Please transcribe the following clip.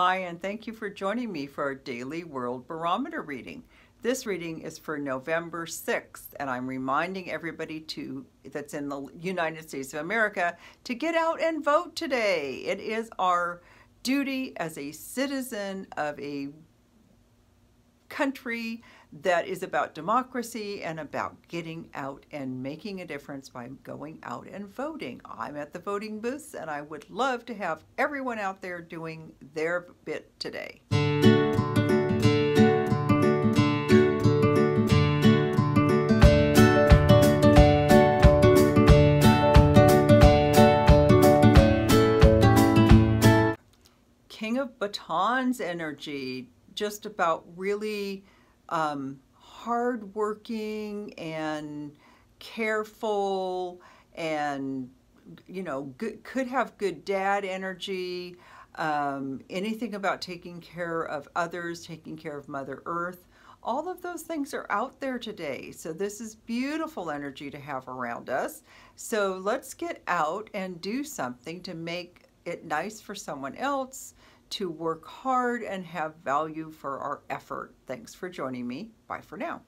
Hi, and thank you for joining me for our daily World Barometer reading. This reading is for November 6th, and I'm reminding everybody to that's in the United States of America to get out and vote today. It is our duty as a citizen of a country that is about democracy and about getting out and making a difference by going out and voting. I'm at the voting booths and I would love to have everyone out there doing their bit today. King of Batons energy, just about really um, hardworking and careful and you know good, could have good dad energy um, anything about taking care of others taking care of mother earth all of those things are out there today. So this is beautiful energy to have around us. So let's get out and do something to make it nice for someone else to work hard and have value for our effort. Thanks for joining me. Bye for now.